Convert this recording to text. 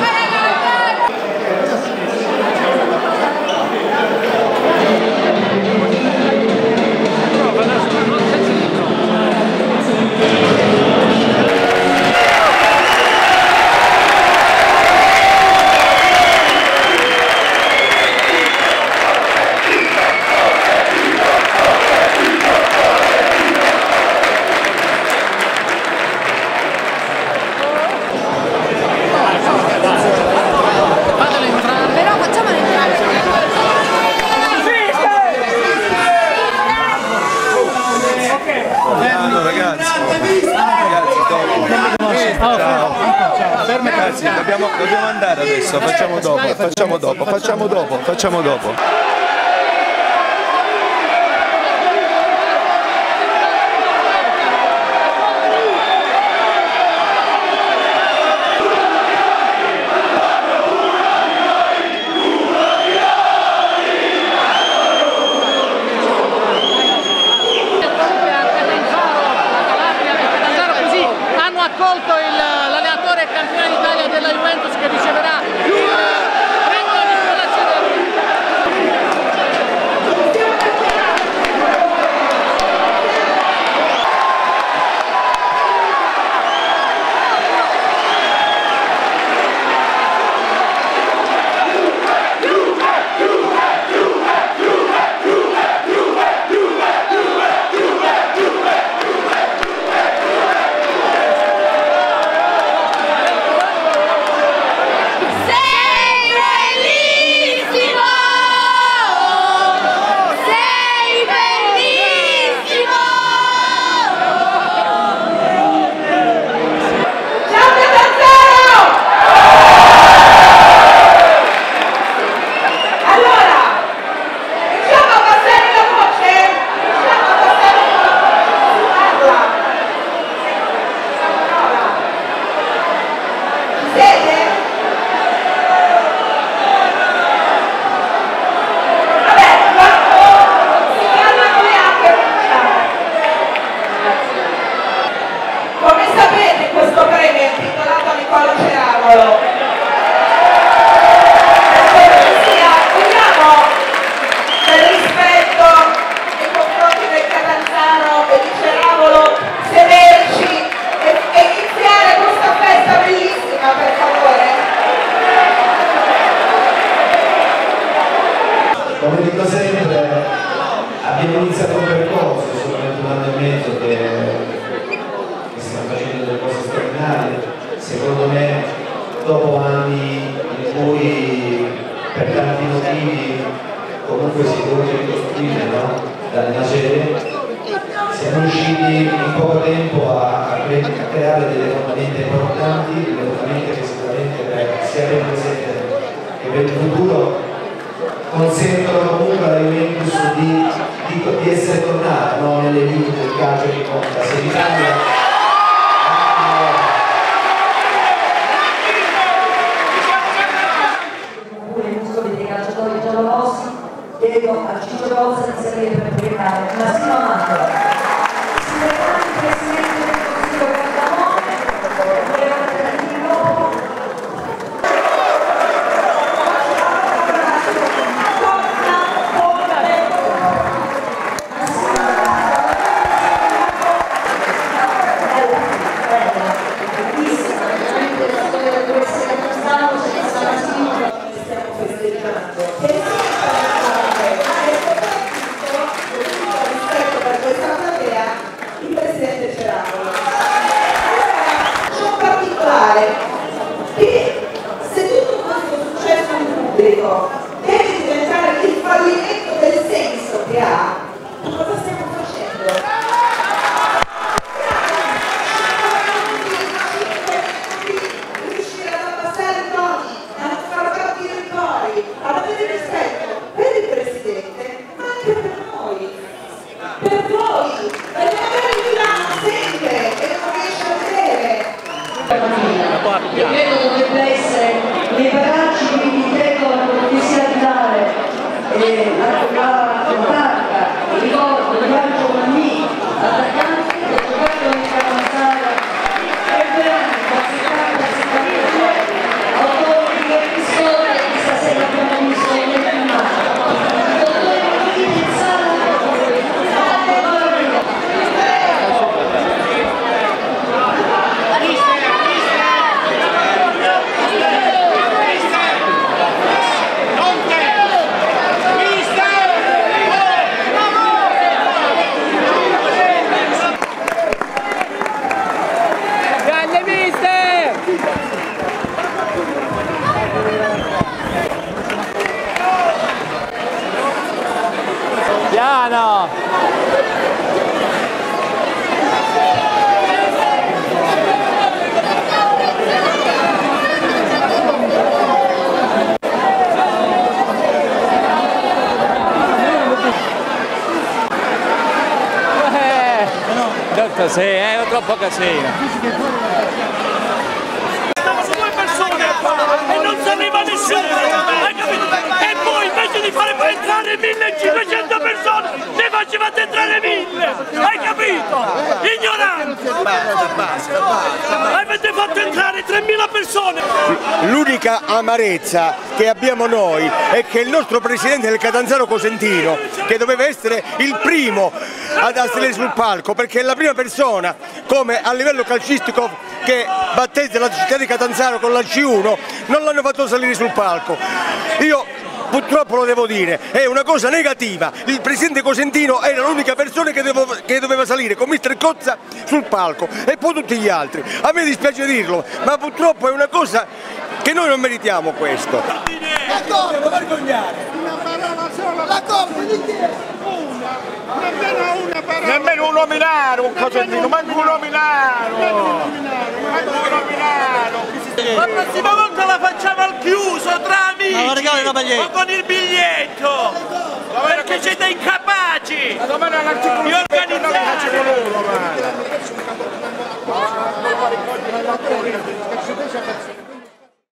Però adesso, facciamo dopo, facciamo dopo, facciamo dopo, facciamo dopo. Abbiamo iniziato un percorso, solamente un anno e mezzo che, che stiamo facendo delle cose straordinarie. Secondo me, dopo anni in cui per tanti motivi comunque si dovuto ricostruire no? dalle macerie, siamo riusciti in poco tempo a, a cre- a creare delle fondamenta importanti, delle fondamenta che sicuramente per, sia per il presente che per il futuro consentono comunque alla Juventus di, di, di essere tornata no? nelle vite del calcio che conta. Se l'Italia giallorossi, chiedo a Ciccio Rozza di salire per pregare una stima mano. Pubblico deve diventare il fallimento del senso che ha, cosa stiamo facendo? riuscire ad abbassare i toni, a non far partire i cori, ad avere rispetto per il Presidente, ma anche per noi. Per voi, perché magari Milano sente e non riesce a vedere. Io credo dovrebbe essere nei eh, la, la, la, la, Piano! Eh, Dottor, sì, è troppo casino. Su due persone e non si arriva a nessuno, hai capito? E voi invece di fare entrare 1500 persone, ne facevate entrare 1000, hai capito? Ignoranti! Avete fatto entrare 3000 persone! L'unica amarezza che abbiamo noi è che il nostro presidente del Catanzaro Cosentino, che doveva essere il primo ad salire sul palco, perché è la prima persona come a livello calcistico che battezza la città di Catanzaro con la C1, non l'hanno fatto salire sul palco. Io purtroppo lo devo dire, è una cosa negativa. Il presidente Cosentino era l'unica persona che, devo- che doveva salire con mister Cozza sul palco e poi tutti gli altri. A me dispiace dirlo, ma purtroppo è una cosa che noi non meritiamo questo. La Coppa, vergognare! Una parola sola! La Coppa, dite! Una! Nemmeno una parola! Nemmeno un nominare, un Cosentino, manco un nominare! Manco un nominare! La prossima volta la facciamo al chiuso tra amici o con il biglietto! Perché siete incapaci! Di organizzare!